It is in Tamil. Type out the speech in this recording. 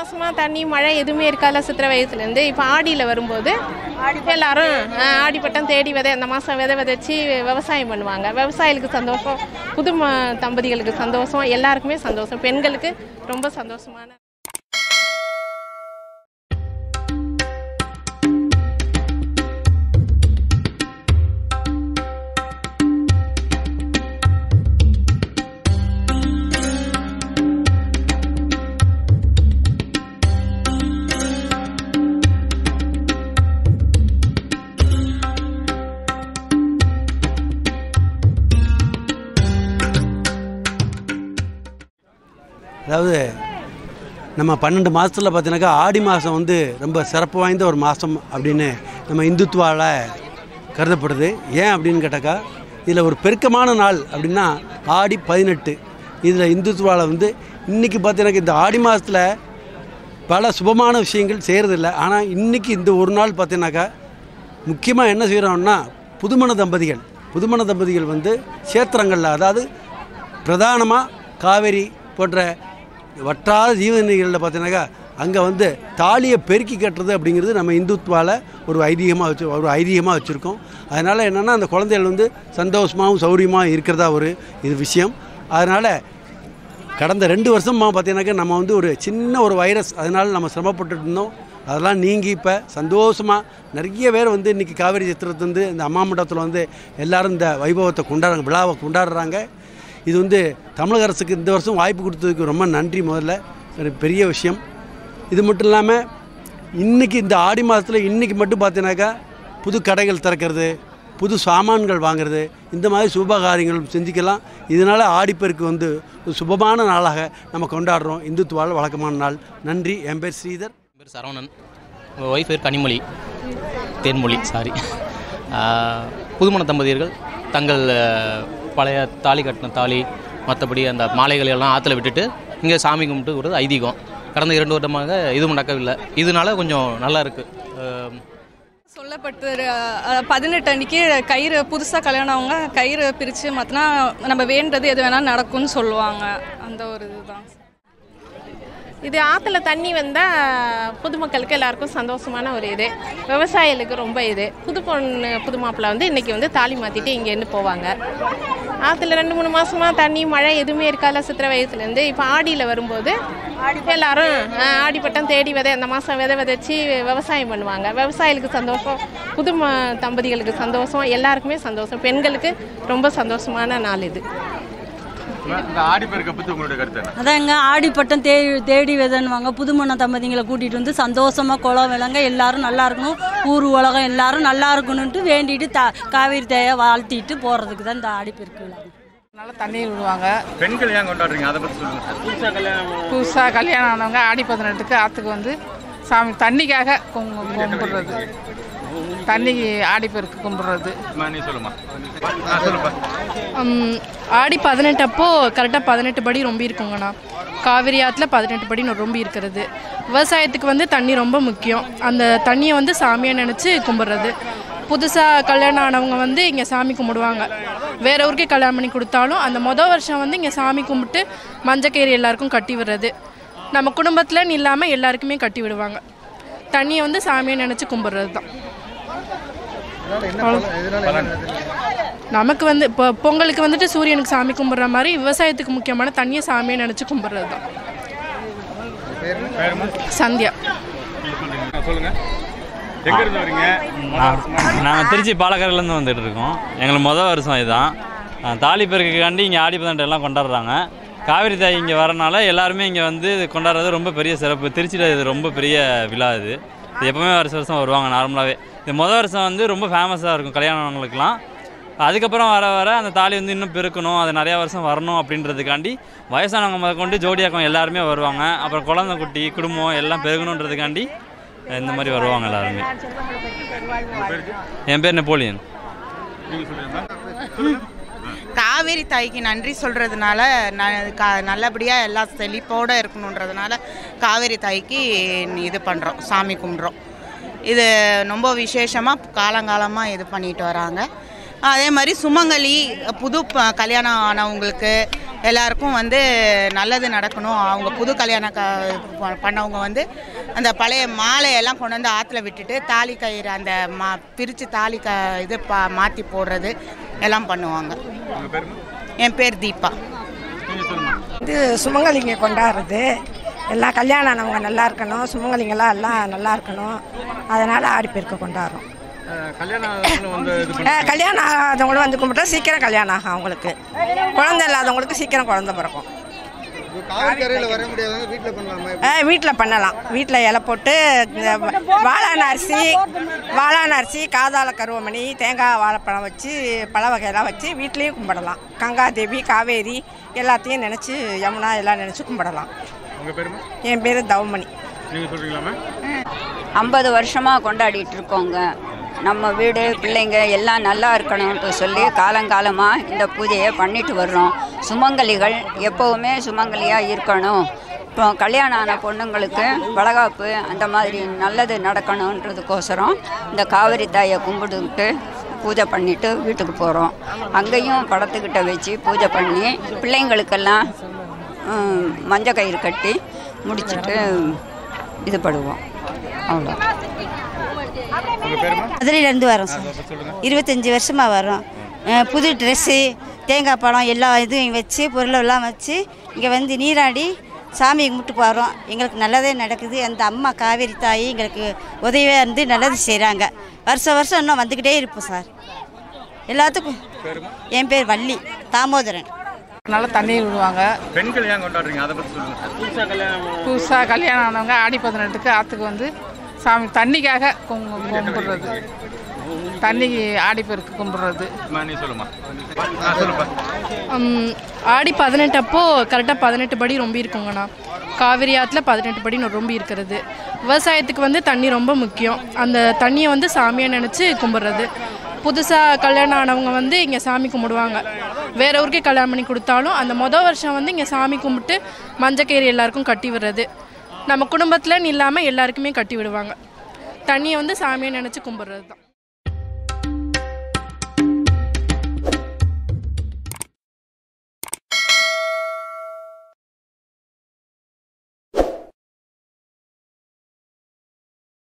மாசமா தண்ணி மழை எதுவுமே இருக்கால சித்திரை வயசுலேருந்து இப்போ ஆடியில் வரும்போது எல்லாரும் ஆடிப்பட்டம் தேடி விதை அந்த மாதம் விதை விதைச்சி விவசாயம் பண்ணுவாங்க. விவசாயிகளுக்கு சந்தோஷம் புது ம- தம்பதிகளுக்கு சந்தோஷம் எல்லாருக்குமே சந்தோஷம். பெண்களுக்கு ரொம்ப சந்தோஷமான அதாவது நம்ம பன்னெண்டு மாதத்தில் பார்த்தீங்கன்னாக்கா ஆடி மாதம் வந்து ரொம்ப சிறப்பு வாய்ந்த ஒரு மாதம் அப்படின்னு நம்ம இந்துத்துவால கருதப்படுது. ஏன் அப்படின்னு கேட்டாக்கா இதில் ஒரு பெருக்கமான நாள் அப்படின்னா ஆடி பதினெட்டு. இதில் இந்துத்துவால வந்து இன்றைக்கி பார்த்தீங்கன்னா இந்த ஆடி மாதத்தில் பல சுபமான விஷயங்கள் செய்கிறதில்ல ஆனால் இன்றைக்கி இந்த ஒரு நாள் பார்த்தீங்கன்னாக்கா முக்கியமாக என்ன செய்கிறோம்னா புதுமண தம்பதிகள். புதுமண தம்பதிகள் வந்து சேத்திரங்களில் அதாவது பிரதானமாக காவேரி போன்ற வற்றாத ஜீவநிலைகளில் பார்த்தீங்கன்னாக்கா அங்கே வந்து தாலியை பெருக்கி கட்டுறது அப்படிங்கிறது நம்ம இந்துத்வாவில் ஒரு ஐதீகமாக வச்சு ஒரு ஐதீகமாக வச்சுருக்கோம். அதனால் என்னென்னா அந்த குழந்தைகள் வந்து சந்தோஷமாகவும் சௌரியமாக இருக்கிறதா ஒரு இது விஷயம். அதனால் கடந்த ரெண்டு வருஷமாக பார்த்தீங்கன்னாக்கா நம்ம வந்து ஒரு சின்ன ஒரு வைரஸ் அதனால் நம்ம சிரமப்பட்டுட்டு இருந்தோம். அதெல்லாம் நீங்கி இப்போ சந்தோஷமாக நிறைய பேர் வந்து இன்றைக்கி காவேரி சித்திரத்தை வந்து இந்த அம்மா மண்டபத்தில் வந்து எல்லாரும் இந்த வைபவத்தை கொண்டாடுறாங்க விழாவை கொண்டாடுறாங்க. இது வந்து தமிழக அரசுக்கு இந்த வருஷம் வாய்ப்பு கொடுத்ததுக்கு ரொம்ப நன்றி முதல்ல. ஒரு பெரிய விஷயம். இது மட்டும் இல்லாமல் இன்றைக்கி இந்த ஆடி மாதத்தில் இன்றைக்கி மட்டும் பார்த்தீங்கன்னாக்கா புது கடைகள் திறக்கிறது புது சாமான்கள் வாங்குறது இந்த மாதிரி சுப காரியங்கள் செஞ்சுக்கலாம். இதனால் ஆடிப்பெருக்கு வந்து ஒரு சுபமான நாளாக நம்ம கொண்டாடுறோம். இந்துத்துவால் வழக்கமான நாள். நன்றி. என் பேர் ஸ்ரீதர். என் பேர் சரவணன். உங்கள் ஒய்ஃப் பேர் கனிமொழி. தேன்மொழி சாரி புதுமண தம்பதியர்கள் தங்கள் பழைய தாலி கட்டின தாலி மற்றபடி அந்த மாலைகளை எல்லாம் ஆற்றுல விட்டுட்டு இங்கே சாமி கும்பிட்டு ஒரு ஐதீகம். கடந்த இரண்டு வருடமாக இதுவும் நடக்கவில்லை. இதனால கொஞ்சம் நல்லா இருக்குது சொல்லப்பட்டு பதினெட்டு அன்னைக்கு கயிறு புதுசாக கல்யாணம் அவங்க கயிறு பிரித்து மாற்றினா நம்ம வேண்டது எது வேணாலும் நடக்கும்னு சொல்லுவாங்க. அந்த ஒரு இதுதான். இது ஆற்றுல தண்ணி வந்தால் பொதுமக்களுக்கு எல்லாருக்கும் சந்தோஷமான ஒரு இது. விவசாயிகளுக்கு ரொம்ப இது. புது பொண்ணு புது மாப்பிள்ளை வந்து இன்றைக்கி வந்து தாலி மாற்றிட்டு இங்கேருந்து போவாங்க. ஆற்றுல ரெண்டு மூணு மாதமாக தண்ணி மழை எதுவுமே இருக்கால சித்திரை வயசுலேருந்து. இப்போ ஆடியில் வரும்போது எல்லாரும் ஆடிப்பட்டம் தேடி விதை அந்த மாதம் விதை விதைச்சி விவசாயம் பண்ணுவாங்க. விவசாயிகளுக்கு சந்தோஷம் புது ம- தம்பதிகளுக்கு சந்தோஷம் எல்லாருக்குமே சந்தோஷம். பெண்களுக்கு ரொம்ப சந்தோஷமான நாள் இது இந்த ஆடிப்பெருக்கை பற்றி உங்களுடைய கருத்து என்ன அதாங்க ஆடிப்பட்டம் தே தேடி விதன்னுவாங்க. புதுமண தம்பதிங்களை கூட்டிகிட்டு வந்து சந்தோஷமாக குளம் விளங்க எல்லாரும் நல்லா இருக்கணும். ஊர் உலகம் எல்லாரும் நல்லா இருக்கணுன்ட்டு வேண்டிட்டு த காவேரி தேயை வாழ்த்திட்டு போகிறதுக்கு தான் இந்த ஆடிப்பெருக்கு விழா. நல்லா தண்ணீர் விடுவாங்க. பெண்கள் ஏன் கொண்டாடுறீங்க? அதை பற்றி புதுசாக கல்யாணம் ஆனவங்க. ஆடி பதினெட்டுக்கு ஆற்றுக்கு வந்து சாமி தண்ணிக்காக கும்- கும்பிடுறது. தண்ணிக்கு ஆடிப்பெருக்கு கும்பிடுறது. ஆடி பதினெட்டு அப்போ கரெக்டாக பதினெட்டு படி ரொம்ப இருக்குங்கண்ணா. காவிரி ஆற்றுல பதினெட்டு படி ரொம்ப இருக்கிறது. விவசாயத்துக்கு வந்து தண்ணி ரொம்ப முக்கியம். அந்த தண்ணியை வந்து சாமியை நினச்சி கும்பிட்றது. புதுசாக கல்யாணம் ஆனவங்க வந்து இங்கே சாமி கும்பிடுவாங்க. வேற ஊருக்கே கல்யாணம் பண்ணி கொடுத்தாலும் அந்த மொதல் வருஷம் வந்து இங்கே சாமி கும்பிட்டு மஞ்சக்கயிறு எல்லாருக்கும் கட்டி விடுறது. நம்ம குடும்பத்தில் இல்லாமல் எல்லாருக்குமே கட்டி விடுவாங்க. தண்ணியை வந்து சாமியை நினச்சி கும்பிட்றது தான் நமக்கு வந்து இப்போ பொங்கலுக்கு வந்துட்டு சூரியனுக்கு சாமி கும்பிட்ற மாதிரி விவசாயத்துக்கு முக்கியமான தண்ணியை சாமியை நினச்சி கும்பிட்றது தான். சந்தியா. ஆ, சொல்லுங்க. எங்க இருந்து வரீங்க? நாங்கள் திருச்சி பாலக்கரையிலேருந்து வந்துட்டு இருக்கோம். எங்களுக்கு மொதல் வருஷம் இதுதான். தாலி பெருக்குக்காண்டி இங்கே ஆடி பதினெட்டு எல்லாம் கொண்டாடுறாங்க. காவிரி தாய் இங்கே வரனால எல்லாருமே இங்கே வந்து கொண்டாடுறது ரொம்ப பெரிய சிறப்பு. திருச்சியில் இது ரொம்ப பெரிய விழா இது. இது எப்போவுமே வருஷம் வருஷம் வருவாங்க நார்மலாகவே இது மொதல் வருஷம் வந்து ரொம்ப ஃபேமஸாக இருக்கும் கல்யாணவங்களுக்குலாம் அதுக்கப்புறம் வர வர அந்த தாலி வந்து இன்னும் பெருக்கணும் அது நிறையா வருஷம் வரணும் அப்படின்றதுக்காண்டி வயசானவங்க முதல் கொண்டு ஜோடியாக்கம் எல்லாருமே வருவாங்க. அப்புறம் குழந்தை குட்டி குடும்பம் எல்லாம் பெருகணுன்றதுக்காண்டி இந்த மாதிரி வருவாங்க எல்லாருமே. என் பேர் நெப்போலியன். காவேரி தாய்க்கு நன்றி சொல்கிறதுனால ந க நல்லபடியாக எல்லாம் செழிப்போடு இருக்கணுன்றதுனால காவேரி தாய்க்கு இது பண்ணுறோம் சாமி கும்பிட்றோம். இது ரொம்ப விசேஷமாக காலங்காலமாக இது பண்ணிட்டு வராங்க. அதே மாதிரி சுமங்கலி புது ப- கல்யாணம் ஆனவங்களுக்கு எல்லாருக்கும் வந்து நல்லது நடக்கணும். அவங்க புது கல்யாணம் க பண்ணவங்க வந்து அந்த பழைய மாலையெல்லாம் கொண்டு வந்து ஆற்றுல விட்டுட்டு தாலி கயிறு அந்த மா பிரித்து தாலி க இது பா மாற்றி போடுறது எல்லாம் பண்ணுவாங்க. என் பேர் தீபா. இது சுமங்கலிங்க கொண்டாடுறது. எல்லாம் கல்யாணம் ஆனவங்க நல்லா இருக்கணும். சுமங்கலிங்கெல்லாம் எல்லாம் நல்லா இருக்கணும். அதனால் ஆடிப்பெருக்க கொண்டாடுறோம். கல்யாணம் ஆகாதவங்களும் வந்து கும்பிட்டா சீக்கிரம் கல்யாணம் ஆகும் அவங்களுக்கு. குழந்தை இல்லாதவங்களுக்கு சீக்கிரம் குழந்தை பிறக்கும். வீட்டில் பண்ணலாமா வீட்டில் பண்ணலாம். வீட்டில் இலை போட்டு இந்த வாழான அரிசி வாழான அரிசி காதால கருவமணி தேங்காய் வாழைப்பழம் வச்சு பழ வகையெல்லாம் வச்சு வீட்லேயும் கும்பிடலாம். கங்காதேவி காவேரி எல்லாத்தையும் நினச்சி யமுனா எல்லாம் நினச்சி கும்பிடலாம். என் பேர் தவமணி. ஐம்பது வருஷமாக கொண்டாடிட்டு இருக்கோங்க. நம்ம வீடு பிள்ளைங்க எல்லாம் நல்லா இருக்கணும்னு சொல்லி காலங்காலமாக இந்த பூஜையை பண்ணிட்டு வர்றோம். சுமங்கலிகள் எப்போவுமே சுமங்கலியாக இருக்கணும். இப்போ கல்யாணம் ஆன பொண்ணுங்களுக்கு வளகாப்பு அந்த மாதிரி நல்லது நடக்கணுன்றதுக்கோசரம் இந்த காவிரி தாயை கும்பிட்டுக்கிட்டு பூஜை பண்ணிட்டு வீட்டுக்கு போகிறோம் அங்கேயும் படத்துக்கிட்ட வச்சு பூஜை பண்ணி பிள்ளைங்களுக்கெல்லாம் மஞ்சள் கயிறு கட்டி முடிச்சுட்டு இது பண்ணுவோம். அவ்வளோ மதுரையிலேருந்து வரோம் சார். இருபத்தஞ்சி வருஷமாக வரோம். புது ட்ரெஸ்ஸு தேங்காய் பழம் எல்லா இதுவும் வச்சு பொருளெல்லாம் வச்சு இங்கே வந்து நீராடி சாமி கும்பிட்டு போகிறோம் எங்களுக்கு நல்லதே நடக்குது. அந்த அம்மா காவேரி தாய் எங்களுக்கு உதவியாக இருந்து நல்லது செய்கிறாங்க வருஷம் வருஷம் இன்னும் வந்துக்கிட்டே இருப்போம் சார். எல்லாத்துக்கும். என் பேர் வள்ளி தாமோதரன். நல்லா தண்ணீர் விடுவாங்க. பெண்கள் ஏன் கொண்டாடுறீங்க? அதை பற்றி சொல்லுங்கள் புதுசாக கல்யாணம் புதுசாக கல்யாணம் ஆனவங்க ஆடி பதினெட்டுக்கு ஆற்றுக்கு வந்து சாமி தண்ணிக்காக கும்பு- கும்பிடுறது. தண்ணிக்கு ஆடி பெருக்கு கும்பிடுறது. ஆடி பதினெட்டு அப்போ கரெக்டாக பதினெட்டு படி ரொம்ப இருக்குங்கண்ணா. காவிரி ஆற்றுல பதினெட்டு படி ரொம்ப இருக்கிறது. விவசாயத்துக்கு வந்து தண்ணி ரொம்ப முக்கியம். அந்த தண்ணியை வந்து சாமியாக நினச்சி கும்பிட்றது. புதுசாக கல்யாணம் ஆனவங்க வந்து இங்கே சாமி கும்பிடுவாங்க. வேற ஊருக்கே கல்யாணம் பண்ணி கொடுத்தாலும் அந்த மொதல் வருஷம் வந்து இங்கே சாமி கும்பிட்டு மஞ்சக்கயிறு எல்லாருக்கும் கட்டி விடுறது. நம்ம குடும்பத்தில் இல்லாமல் எல்லாருக்குமே கட்டி விடுவாங்க. தண்ணியை வந்து சாமியை நினச்சி கும்பிட்றது தான்